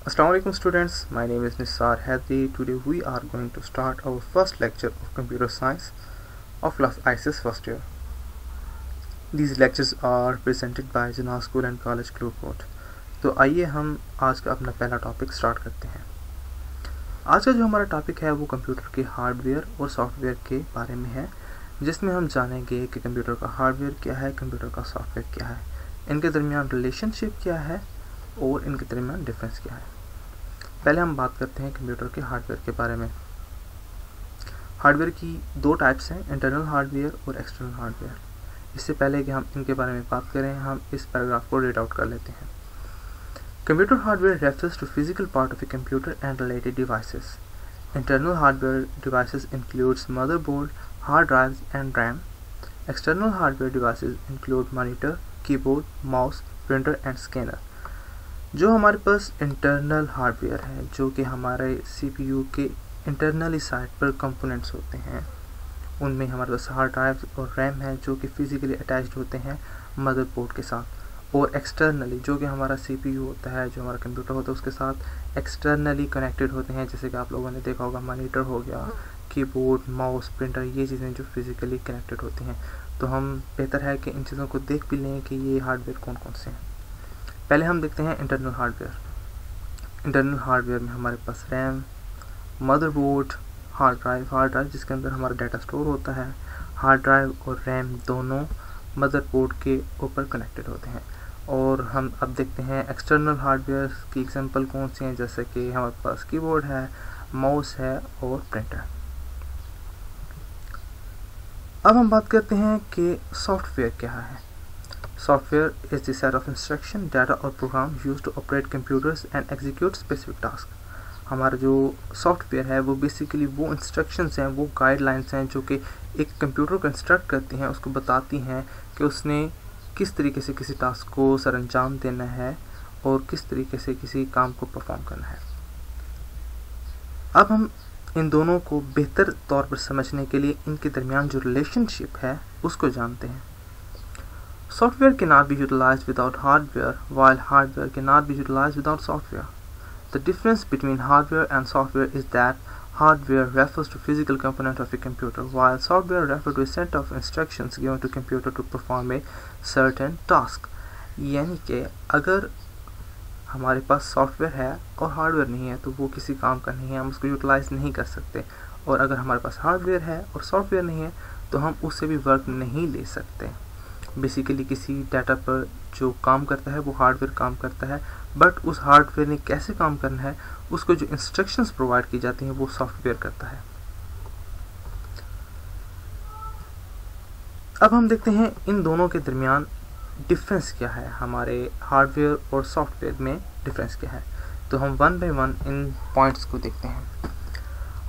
Assalamualaikum students, my name is Nisar Hadri. Today we are going to start our first lecture of computer science of class ISIS first year. These lectures are presented by Jinnah School and College Gloucourt. तो आइए हम आज का अपना पहला topic start करते हैं आज का जो हमारा टॉपिक है वो कंप्यूटर के हार्डवेयर और सॉफ्टवेयर के बारे में है जिसमें हम जानेंगे कि कंप्यूटर का हार्डवेयर क्या है कंप्यूटर का सॉफ्टवेयर क्या है इनके दरमियान रिलेशनशिप क्या है और इनके दरमियान डिफरेंस क्या है? पहले हम बात करते हैं कंप्यूटर के हार्डवेयर के बारे में। हार्डवेयर की दो टाइप्स हैं इंटरनल हार्डवेयर और एक्सटर्नल हार्डवेयर इससे पहले कि हम इनके बारे में बात करें हम इस पैराग्राफ को रीड आउट कर लेते हैं। Computer hardware refers to physical part of a computer and related devices internal hardware devices includes motherboard hard drives and RAM. External hardware devices include monitor, keyboard, mouse, printer and scanner. जो हमारे पास internal hardware है, जो कि हमारे CPU के internally side पर components होते हैं। उनमें हमारे पास हार्ड ड्राइव और रैम है, जो कि फिजिकली अटैच्ड होते हैं मदरबोर्ड के साथ। और एक्सटर्नली जो कि हमारा सीपीयू होता है, जो हमारा कंप्यूटर होता है, उसके साथ एक्सटर्नली कनेक्टेड होते हैं। जैसे कि आप लोगों ने देखा होगा मॉनिटर हो गया कीबोर्ड माउस प्रिंटर ये चीज़ें जो फिज़िकली कनेक्टेड होती हैं। तो हम बेहतर है कि इन चीज़ों को देख भी लें कि ये हार्डवेयर कौन कौन से हैं। पहले हम देखते हैं इंटरनल हार्डवेयर इंटरनल हार्डवेयर में हमारे पास RAM motherboard hard drive hard drive जिसके अंदर हमारा डाटा स्टोर होता है। हार्ड ड्राइव और रैम दोनों मदरबोर्ड के ऊपर कनेक्टेड होते हैं। और हम अब देखते हैं एक्सटर्नल हार्डवेयर की एग्जांपल कौन सी हैं, जैसे कि हमारे पास कीबोर्ड है माउस है और प्रिंटर अब हम बात करते हैं कि सॉफ्टवेयर क्या है। Software is the set of instruction data और program use to operate computers and execute specific task हमारा जो सॉफ्टवेयर है, वो बेसिकली वो इंस्ट्रक्शंस हैं, वो गाइडलाइंस हैं जो कि एक कंप्यूटर को इंस्ट्रक्ट करती हैं, उसको बताती हैं कि उसने किस तरीके से किसी टास्क को सर अंजाम देना है और किस तरीके से किसी काम को परफॉर्म करना है। अब हम इन दोनों को बेहतर तौर पर समझने के लिए इनके दरमियान जो रिलेशनशिप है, उसको जानते हैं। Not be utilize without hardware while hardware can not be utilize without software the difference between hardware and software is that hardware refers to physical component of a computer, while software refers to a set of instructions given to computer to perform a certain task. यानी कि अगर हमारे पास software है और hardware नहीं है तो वो किसी काम का नहीं है, हम उसको यूटिलाइज नहीं कर सकते। और अगर हमारे पास हार्डवेयर है और सॉफ्टवेयर नहीं है तो हम उससे भी वर्क नहीं ले सकते। बेसिकली किसी डाटा पर जो काम करता है, वो हार्डवेयर काम करता है बट उस हार्डवेयर ने कैसे काम करना है, उसको जो इंस्ट्रक्शंस प्रोवाइड की जाती हैं, वो सॉफ्टवेयर करता है। अब हम देखते हैं इन दोनों के दरमियान डिफरेंस क्या है। हमारे हार्डवेयर और सॉफ्टवेयर में डिफरेंस क्या है। तो हम वन बाय वन इन पॉइंट्स को देखते हैं।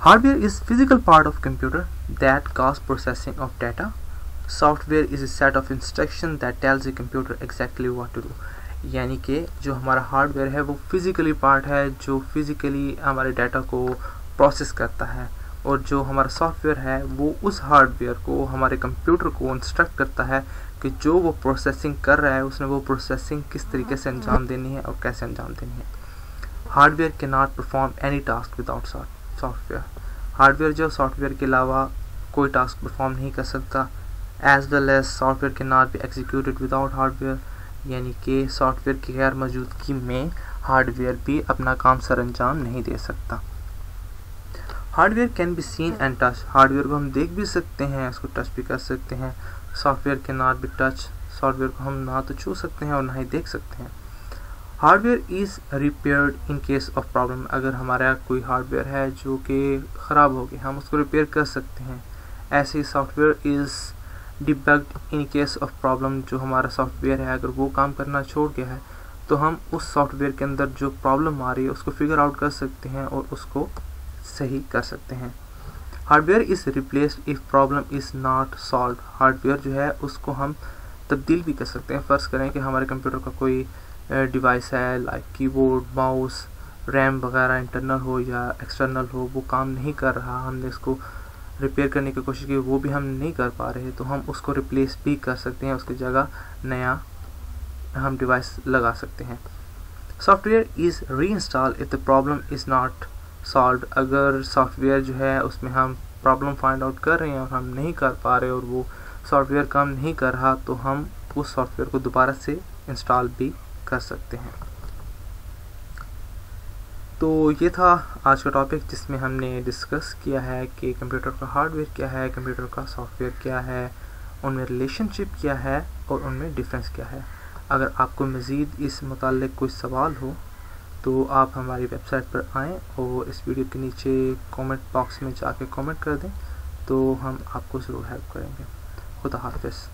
Hardware is physical part of computer that cause processing of data software is a set of instruction that tells a computer exactly what to do यानी कि जो हमारा हार्डवेयर है, वो फिज़िकली पार्ट है, जो फिज़िकली हमारे डाटा को प्रोसेस करता है और जो हमारा सॉफ्टवेयर है, वो उस हार्डवेयर को, हमारे कंप्यूटर को इंस्ट्रक्ट करता है कि जो वो प्रोसेसिंग कर रहा है, उसने वो प्रोसेसिंग किस तरीके से अंजाम देनी है और कैसे अंजाम देनी है। Hardware can not perform any task without software hardware जो सॉफ्टवेयर के अलावा कोई टास्क परफॉर्म नहीं कर सकता as well as software can not be executed without hardware यानी कि सॉफ्टवेयर की गैर मौजूदगी में हार्डवेयर भी अपना काम सर अंजाम नहीं दे सकता। Hardware can be seen and touch hardware को हम देख भी सकते हैं, उसको टच भी कर सकते हैं। सॉफ्टवेयर के नॉट बी टच सॉफ्टवेयर को हम ना तो छू सकते हैं और ना ही देख सकते हैं। Hardware is repaired in case of problem अगर हमारा कोई हार्डवेयर है जो कि ख़राब हो गया, हम उसको रिपेयर कर सकते हैं। ऐसे ही software is debugged in case of problem जो हमारा सॉफ्टवेयर है, अगर वो काम करना छोड़ गया है तो हम उस सॉफ्टवेयर के अंदर जो प्रॉब्लम आ रही है, उसको फिगर आउट कर सकते हैं और उसको सही कर सकते हैं। Hardware is replaced if problem is not solve hardware जो है, उसको हम तब्दील भी कर सकते हैं। फ़र्ज़ करें कि हमारे कंप्यूटर का कोई डिवाइस है लाइक कीबोर्ड माउस रैम वगैरह इंटरनल हो या एक्सटर्नल हो, वो काम नहीं कर रहा। हमने इसको रिपेयर करने की कोशिश की, वो भी हम नहीं कर पा रहे तो हम उसको रिप्लेस भी कर सकते हैं, उसकी जगह नया हम डिवाइस लगा सकते हैं। Software is reinstall if the problem is not solve अगर सॉफ्टवेयर जो है, उसमें हम प्रॉब्लम फाइंड आउट कर रहे हैं और हम नहीं कर पा रहे और वो सॉफ्टवेयर काम नहीं कर रहा तो हम उस सॉफ्टवेयर को दोबारा से इंस्टॉल भी कर सकते हैं। तो ये था आज का टॉपिक जिसमें हमने डिस्कस किया है कि कंप्यूटर का हार्डवेयर क्या है कंप्यूटर का सॉफ्टवेयर क्या है, उनमें रिलेशनशिप क्या है और उनमें डिफरेंस क्या है। अगर आपको मज़ीद इस मतलब कोई सवाल हो तो आप हमारी वेबसाइट पर आएँ और इस वीडियो के नीचे कमेंट बॉक्स में जाके कमेंट कर दें तो हम आपको ज़रूर हेल्प करेंगे। खुदा हाफिज़।